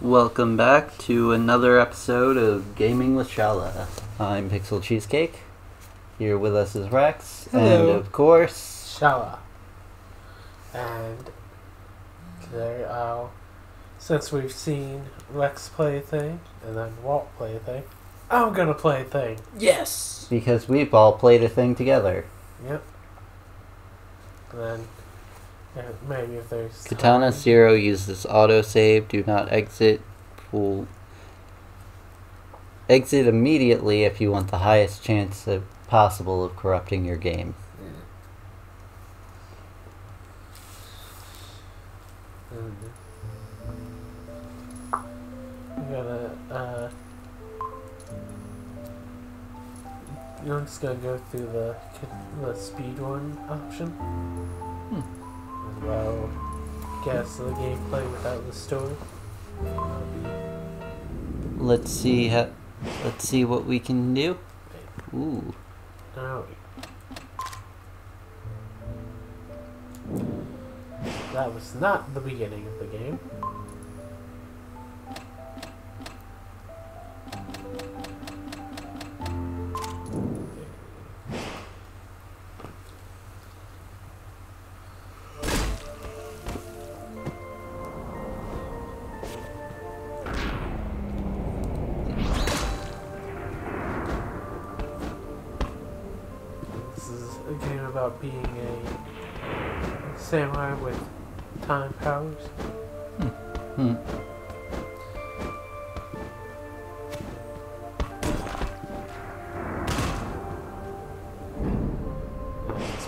Welcome back to another episode of Gaming with Shala. I'm Pixel Cheesecake. Here with us is Rex, and of course, Shala. And today, uh, since we've seen Rex play a thing and then Walt play a thing, I'm gonna play a thing. Yes. because we've all played a thing together. Yep. And then uh, maybe if there's Katana time- Zero uses autosave. Do not exit. Will exit immediately if you want the highest chance of possible of corrupting your game. Mhm. We gotta, uh, I'm just gonna go through the the speed one option. And us to the gameplay without the story. Let's see how. Let's see what we can do. Ooh. Now, that was not the beginning of the game.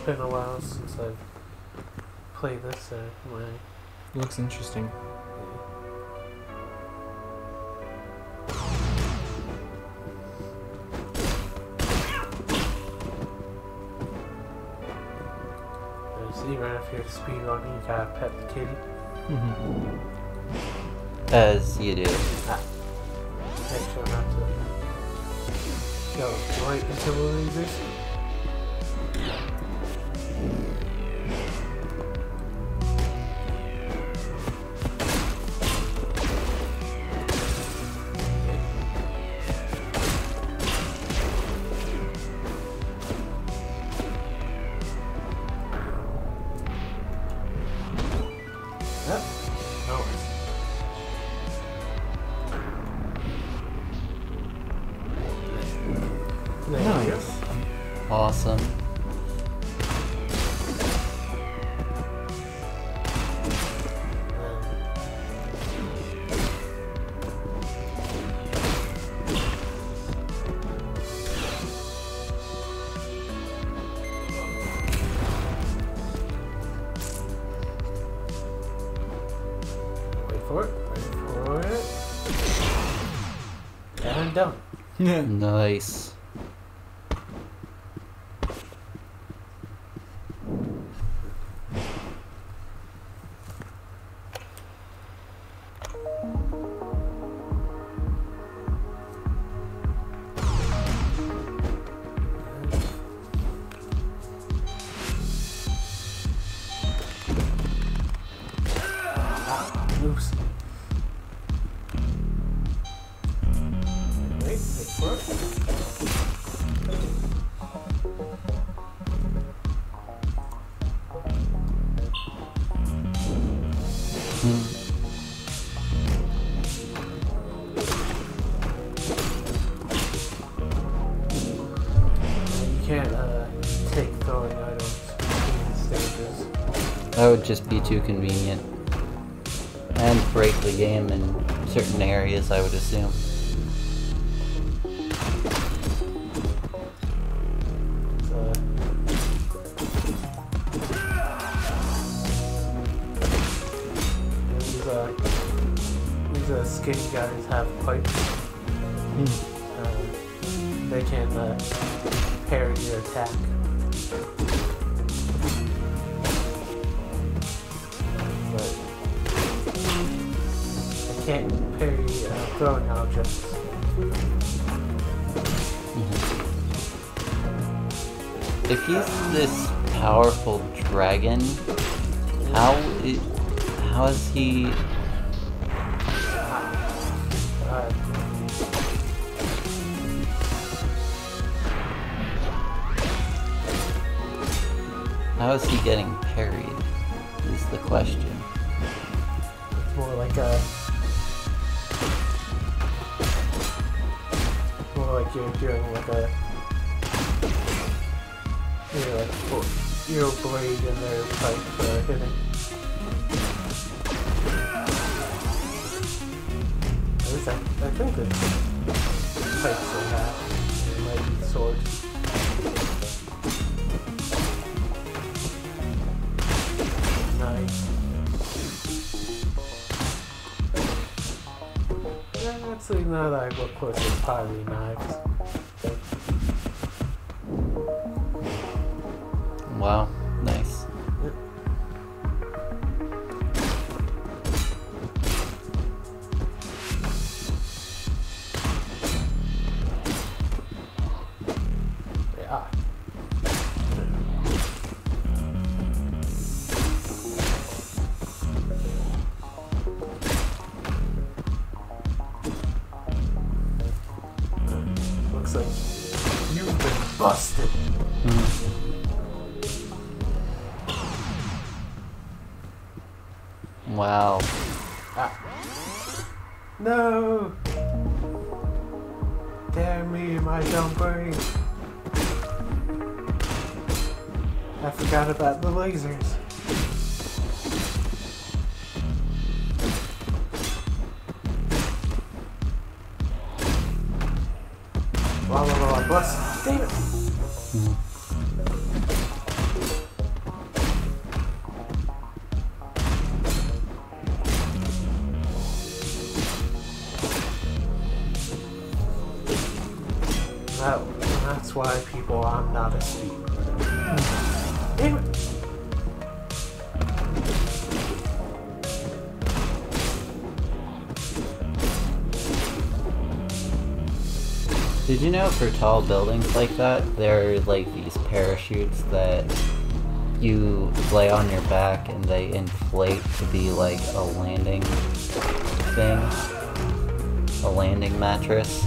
Been a while since I've played this uh, my Looks interesting. There's even if you're speedrunning, you gotta pet the kitty. Mm-hmm. As you do. Make sure not to go right into the lasers. Thank you. Nice. That would just be too convenient. And break the game in certain areas, I would assume. So, these, uh, these uh, skinny guys have pipes. Uh, they can uh, parry your attack. can't parry uh, throwing objects. If he's this powerful dragon, how is, how is he? How is he getting parried? Is the question. More like a like you're doing like a. You're like oh, your blade and their pipe uh, hitting. At least I, I think it's pipes in that. It might be swords. That I look closer, it's probably knives. Wow, Wow. Ah. No! Damn me, my dumb brain. I forgot about the lasers. Blah blah blah bus. Damn it! That, that's why people I'm not asleep. Did you know for tall buildings like that, there are like these parachutes that you lay on your back and they inflate to be like a landing thing? A landing mattress?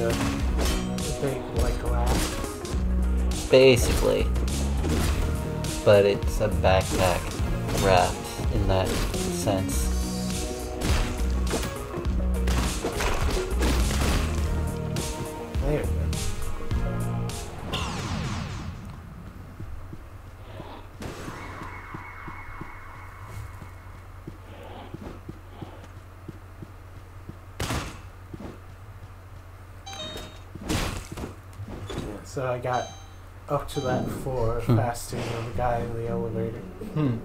Like a big like. Basically. But it's a backpack wrapped in that sense. Got up to that floor Hmm. faster than the guy in the elevator. Hmm.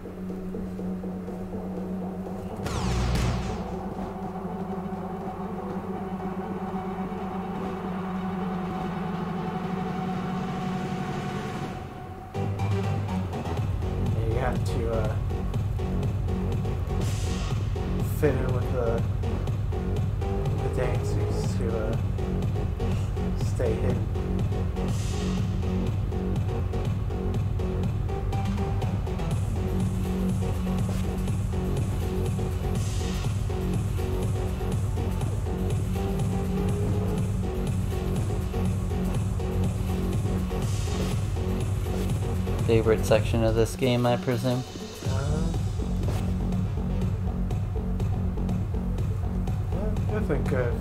Favorite section of this game, I presume? Uh, I think uh,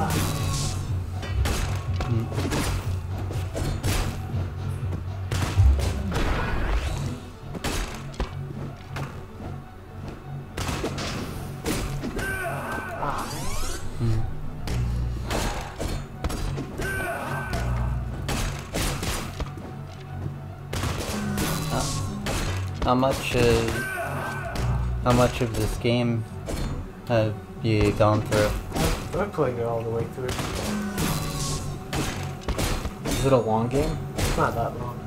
Hmm. how much uh, how much of this game have you gone through? I've played it all the way through. Is it a long game? It's not that long.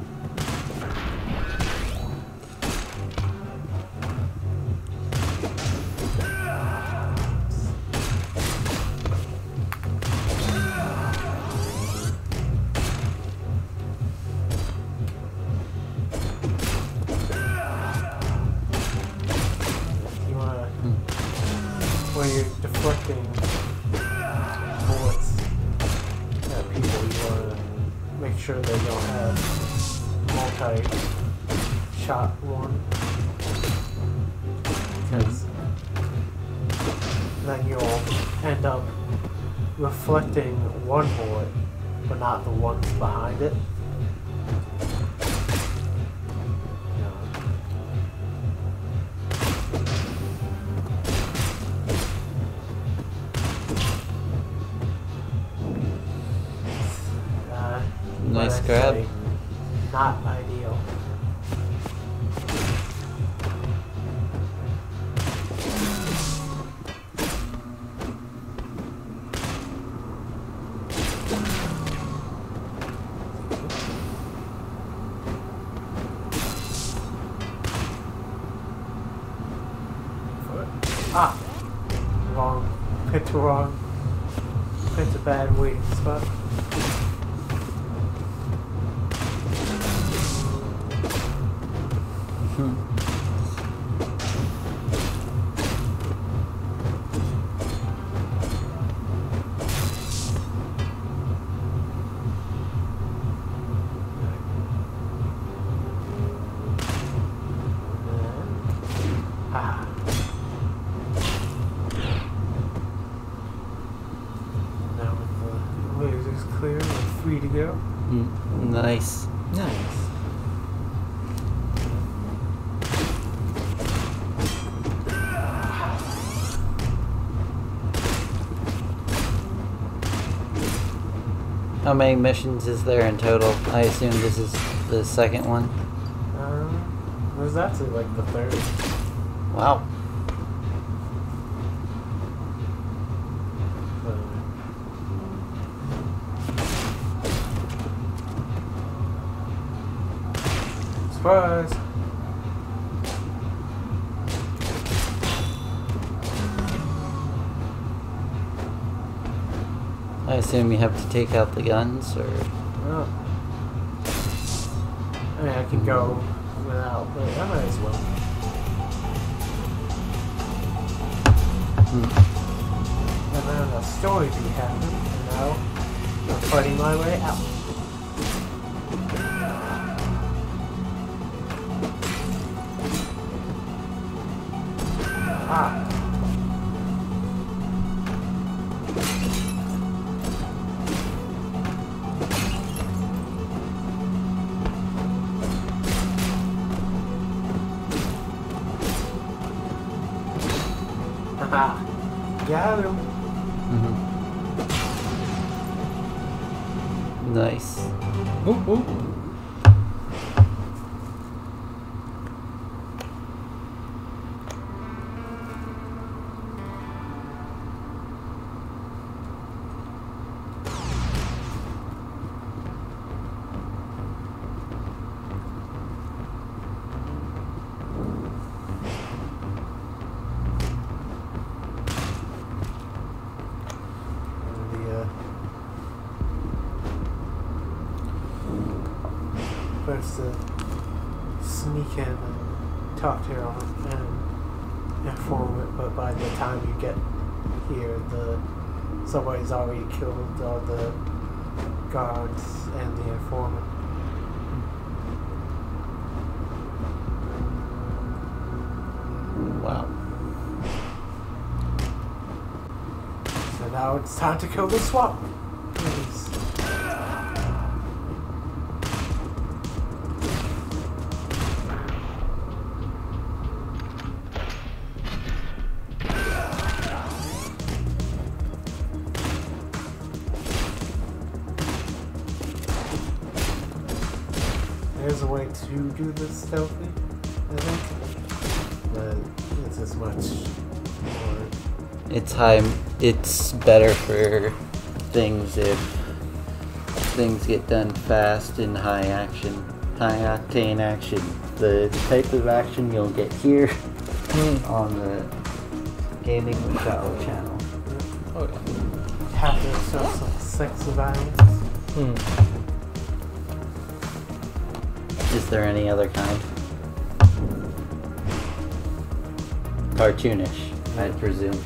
Because then you'll end up reflecting one bullet, but not the ones behind it. Wrong. It's a bad waiting spot. Nice. Nice. How many missions is there in total? I assume this is the second one. Um, there's actually like the third. Wow. Uh, surprise! I assume you have to take out the guns, or Well, I mean, I can go without, but I might as well. Hmm. And then a story beat happened, and now I'm fighting my way out. And inform it, but by the time you get here, the somebody's already killed all the guards and the informant. Wow. So now it's time to kill the swamp. There's a way to do this stealthy. I think. But it's as much more. It's high. It's better for things if things get done fast in high action, high octane action. The type of action you'll get here Hmm. on the Gaming with Shala channel. Oh yeah. Have to show some sex violence. Hmm. Is there any other kind? Cartoonish, I presume.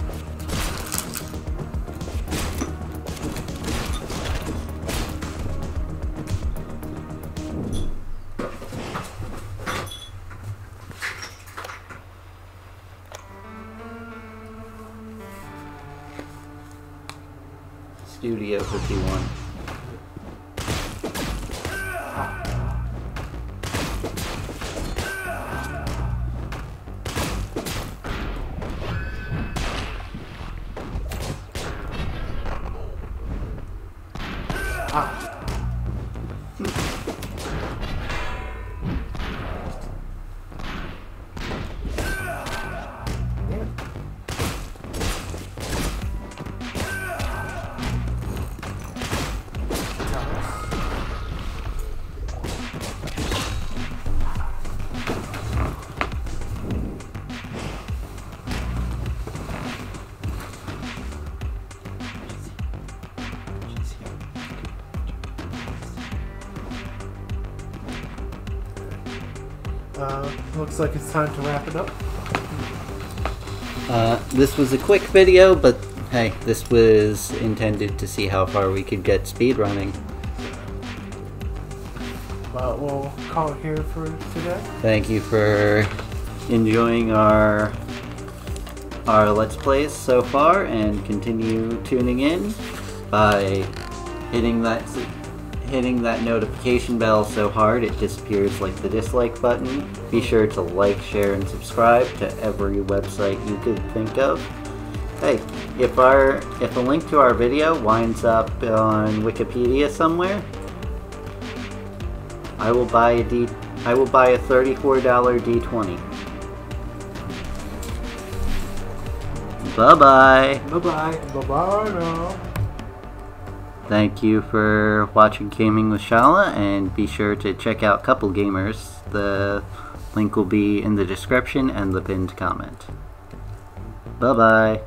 Studio 51. Ah. Uh, looks like it's time to wrap it up. Uh, this was a quick video, but hey, this was intended to see how far we could get speedrunning. But we'll call it here for today. Thank you for enjoying our our let's plays so far, and continue tuning in by hitting that hitting that notification bell so hard it disappears like the dislike button. Be sure to like, share, and subscribe to every website you could think of. Hey, if our if a link to our video winds up on Wikipedia somewhere, I will buy a D. I will buy a thirty-four dollar D twenty. Bye bye. Bye bye. Bye bye now. Thank you for watching Gaming with Shala, and be sure to check out Couplegaymerz. The link will be in the description and the pinned comment. Bye bye.